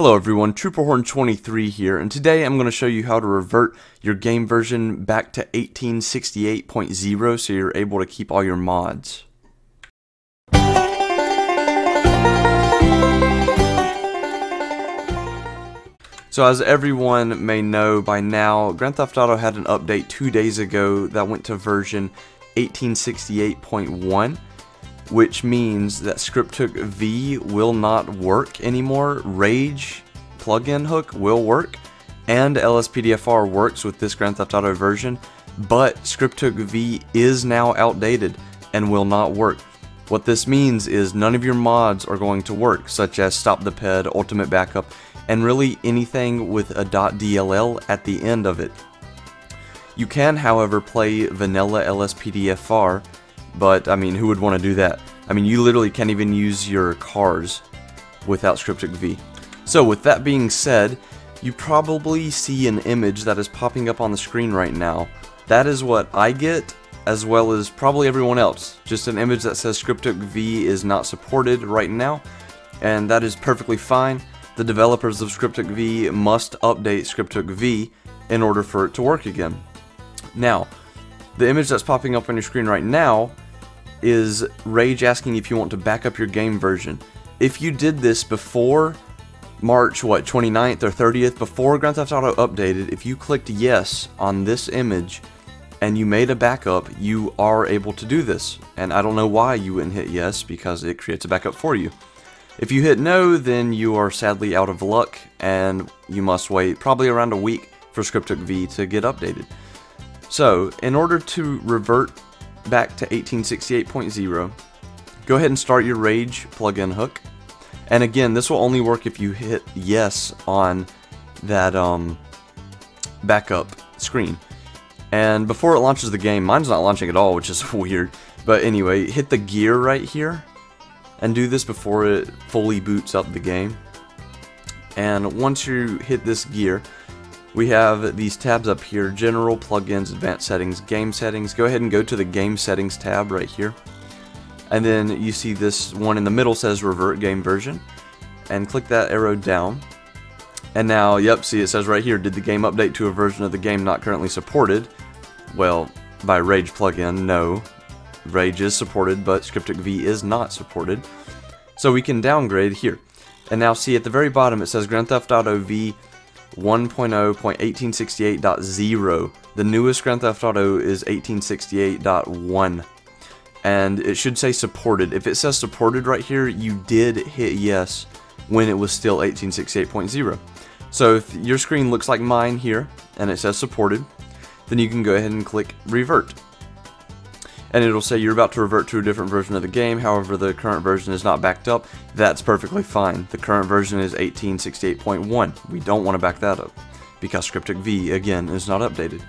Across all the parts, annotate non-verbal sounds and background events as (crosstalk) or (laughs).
Hello everyone, Trooperhorn23 here, and today I'm going to show you how to revert your game version back to 1868.0 so you're able to keep all your mods. So as everyone may know by now, Grand Theft Auto had an update two days ago that went to version 1868.1 which means that ScriptHook V will not work anymore. Rage plugin hook will work, and LSPDFR works with this Grand Theft Auto version, but ScriptHook V is now outdated and will not work. What this means is none of your mods are going to work, such as Stop the Ped, Ultimate Backup, and really anything with a .dll at the end of it. You can, however, play vanilla LSPDFR but, I mean, who would want to do that? I mean, you literally can't even use your cars without ScriptHook V. So, with that being said, you probably see an image that is popping up on the screen right now. That is what I get, as well as probably everyone else. Just an image that says ScriptHook V is not supported right now, and that is perfectly fine. The developers of ScriptHook V must update ScriptHook V in order for it to work again. Now, the image that's popping up on your screen right now is Rage asking if you want to back up your game version. If you did this before March, what, 29th or 30th, before Grand Theft Auto updated, if you clicked yes on this image and you made a backup, you are able to do this. And I don't know why you wouldn't hit yes, because it creates a backup for you. If you hit no, then you are sadly out of luck, and you must wait probably around a week for ScriptHook V to get updated. So, in order to revert back to 1868.0, go ahead and start your Rage plugin hook. And again, this will only work if you hit yes on that um, backup screen. And before it launches the game, mine's not launching at all, which is (laughs) weird. But anyway, hit the gear right here and do this before it fully boots up the game. And once you hit this gear, we have these tabs up here, General, Plugins, Advanced Settings, Game Settings. Go ahead and go to the Game Settings tab right here. And then you see this one in the middle says Revert Game Version. And click that arrow down. And now, yep, see it says right here, did the game update to a version of the game not currently supported? Well, by Rage plugin, no. Rage is supported, but ScriptHook V is not supported. So we can downgrade here. And now see at the very bottom it says Grand Theft Auto V 1.0.1868.0. The newest Grand Theft Auto is 1868.1. And it should say supported. If it says supported right here, you did hit yes when it was still 1868.0. So if your screen looks like mine here, and it says supported, then you can go ahead and click revert and it'll say you're about to revert to a different version of the game, however the current version is not backed up, that's perfectly fine. The current version is 1868.1. We don't want to back that up, because ScriptHook V, again, is not updated.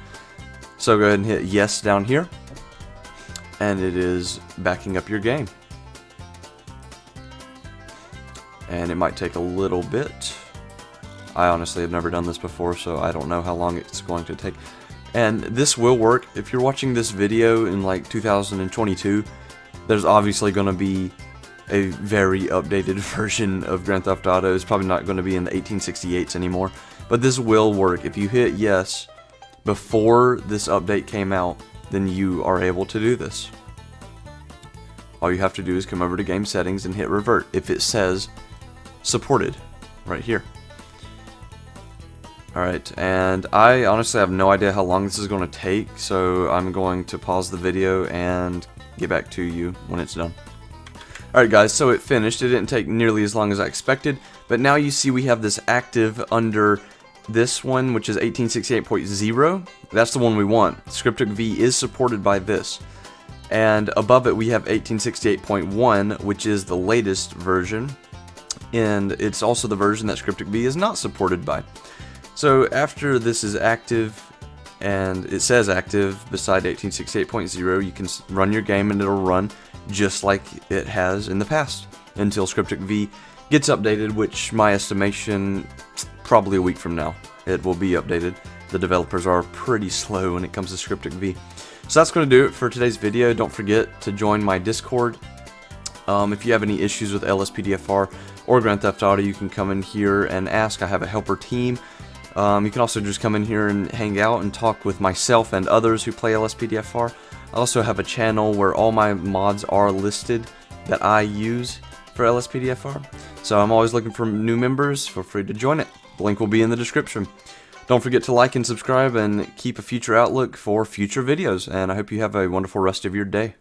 So go ahead and hit yes down here, and it is backing up your game. And it might take a little bit. I honestly have never done this before, so I don't know how long it's going to take. And this will work. If you're watching this video in like 2022, there's obviously going to be a very updated (laughs) version of Grand Theft Auto. It's probably not going to be in the 1868s anymore. But this will work. If you hit yes before this update came out, then you are able to do this. All you have to do is come over to game settings and hit revert if it says supported right here. Alright, and I honestly have no idea how long this is going to take, so I'm going to pause the video and get back to you when it's done. Alright guys, so it finished. It didn't take nearly as long as I expected, but now you see we have this active under this one, which is 1868.0. That's the one we want. ScriptHook V is supported by this. And above it we have 1868.1, which is the latest version, and it's also the version that ScriptHook V is not supported by. So after this is active, and it says active beside 1868.0, you can run your game and it'll run just like it has in the past until ScriptHook V gets updated, which my estimation, probably a week from now, it will be updated. The developers are pretty slow when it comes to ScriptHook V. So that's going to do it for today's video. Don't forget to join my Discord. Um, if you have any issues with LSPDFR or Grand Theft Auto, you can come in here and ask. I have a helper team. Um, you can also just come in here and hang out and talk with myself and others who play LSPDFR. I also have a channel where all my mods are listed that I use for LSPDFR. So I'm always looking for new members. Feel free to join it. The link will be in the description. Don't forget to like and subscribe and keep a future outlook for future videos. And I hope you have a wonderful rest of your day.